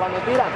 cuando tiran,